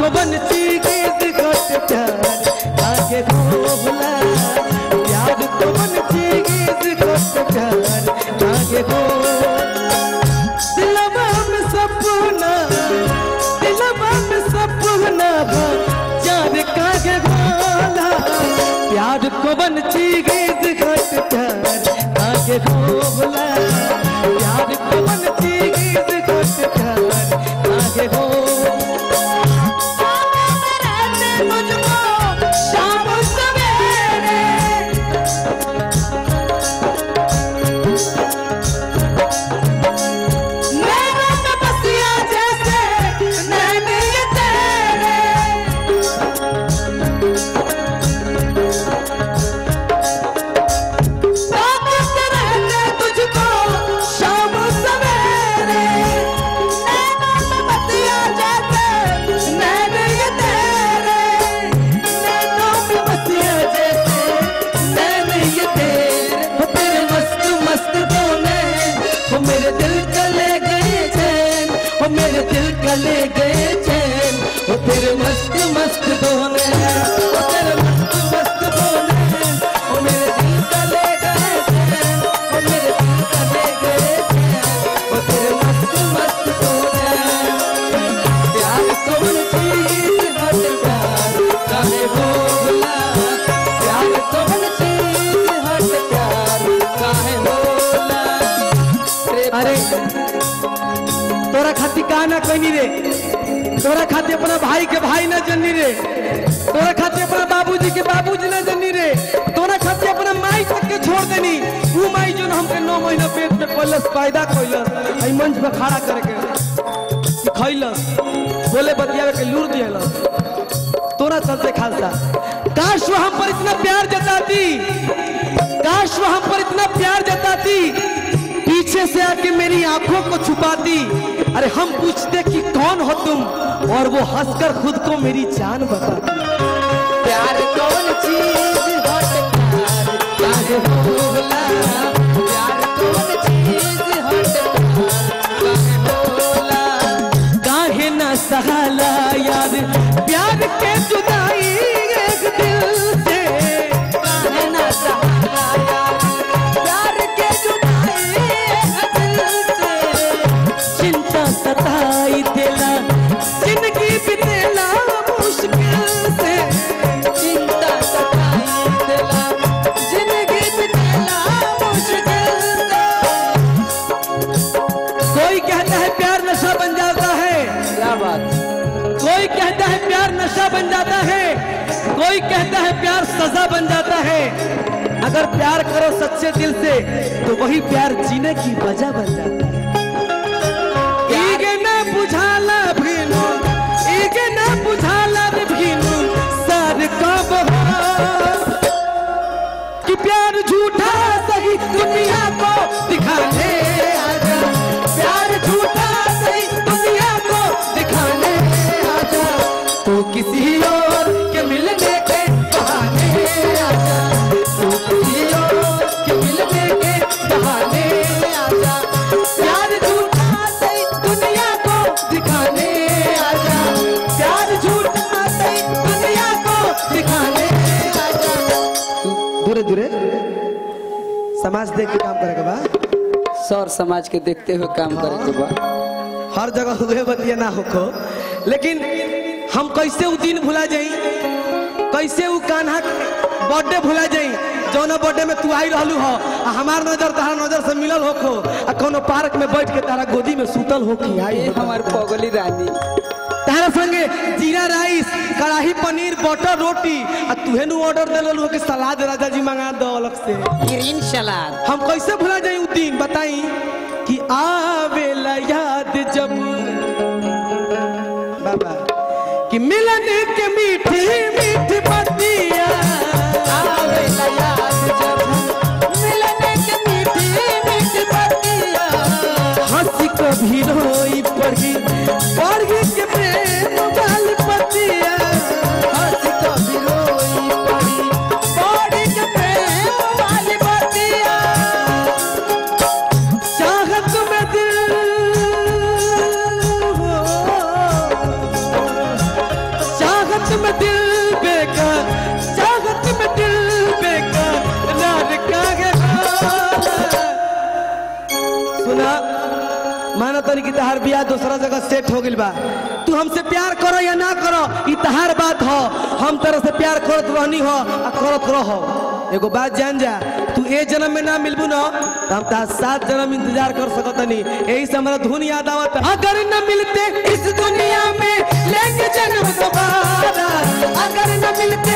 को बनती गीत घट प्यार, आगे को भुला प्यार तो बनती गीत घट प्यार, आगे को दिलवा में सपना भोला प्यार को बनती गीत घट प्यार, आगे को प्यार को बनती मेरे दिल का ले गए चैन तेरे मस्त मस्त दोने तोरा खातिर का ना कहनी रे? तोरा खातिर अपना भाई के भाई ना जनी रे। तोरा खातिर अपना बाबूजी के बाबूजी ना जनी रे। तोरा खातिर अपना माई तक के छोड़ देनी। वो माई जो हमके नौ महीना पेट में पलस पैदा कैलस आई मंच पे खड़ा करके खैलस बोले बतियावे के लूर दियलस तोरा चलते खालसा। काश वो हम पर इतना प्यार जताती। काश वो हम पर इतना प्यार जताती। पीछे से आके मेरी आँखों को छुपाती। अरे हम पूछते कि कौन हो तुम? और वो हंसकर खुद को मेरी जान बता। प्यार कौन चीज़ कोई कहता है प्यार नशा बन जाता है। क्या बात कोई कहता है प्यार नशा बन जाता है। कोई कहता है प्यार सजा बन जाता है। अगर प्यार करो सच्चे दिल से तो वही प्यार जीने की वजह बन जाता है। बुझाला भीनु ईगे ना बुझाला रे भीनु सार कब कि प्यार झूठा सही दुनिया को दिखाने आजा समाज देख के काम करेगा बा? सर समाज के देखते हुए काम करे के बा। हर जगह हुए बतिया ना होखो लेकिन हम कैसे उ दिन भुला जाई? कैसे उ कान्हा बर्थडे भुला जाई? जौना बर्थडे में तू आई रहलू हो आ हमार नज़र तहार नज़र से मिलल होखो आ कोनो पार्क में बैठ के तारा गोदी में सुतल हो कि आई हमार पगली रानी। तारा संगे जीरा राइस कढ़ाई पनीर बटर रोटी आ तुहे नु ऑर्डर देलो हो कि सलाद राजा जी मंगा दो अलग से ग्रीन सलाद हम कैसे भुला जाई उ दिन बताई कि आवेला याद जब बाबा कि मिलन के मीठी मीठी बतिया सुना? माना तनी तहार बियाह दूसरा जगह सेट हो गइल बा। तू हमसे प्यार करो या ना करो तहार बात हो। हम तरह से प्यार करत रहनी हो आ करत रहो। एगो बात जान जा, तू ए जन्म में ना मिलबू ना तो हम ता सात जन्म इंतज़ार कर सकतनी यही से हमारा धुन याद आवत। अगर न मिलते इस दुनिया में, लेंगे जन्म दोबारा। अगर न मिलते